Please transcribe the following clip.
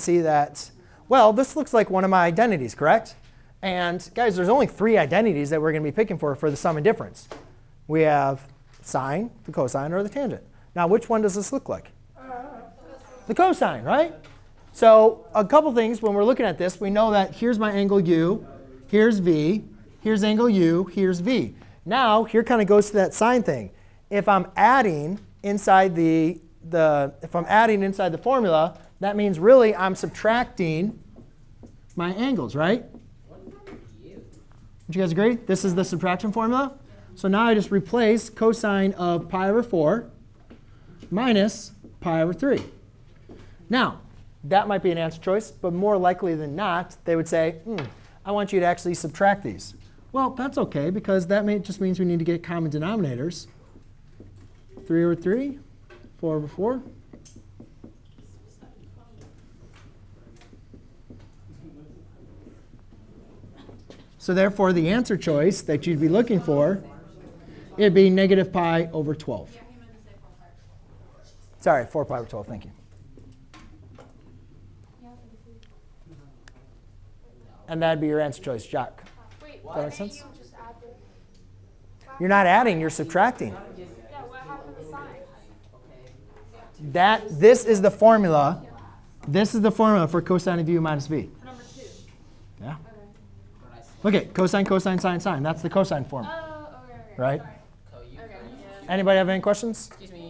see that, well, this looks like one of my identities, correct? And guys, there's only three identities that we're going to be picking for for the sum and difference. We have sine, the cosine, or the tangent. Now, which one does this look like? The cosine, right? So a couple things when we're looking at this, we know that here's my angle u, here's v, here's angle u, here's v. Now, here kind of goes to that sign thing. If I'm adding inside the, the, if I'm adding inside the formula, that means really I'm subtracting my angles, right? Would you guys agree? This is the subtraction formula. So now I just replace cosine of pi over 4 minus pi over 3. Now, that might be an answer choice, but more likely than not, they would say, hmm, I want you to actually subtract these. Well, that's OK, because that may, just means we need to get common denominators. 3 over 3, 4 over 4. So therefore, the answer choice that you'd be looking for, it'd be negative pi over 12. Sorry, 4 pi over 12. Thank you. And that'd be your answer choice, Jack. Does that make sense? you just add the, You're not adding, you're subtracting. yeah, what happened to sign? That, this is the formula. This is the formula for cosine of u minus v. Number two. Yeah. Look at cosine, cosine, sine, sine. That's the cosine form, Oh, okay, okay. right? Okay, yeah. Anybody have any questions? Excuse me,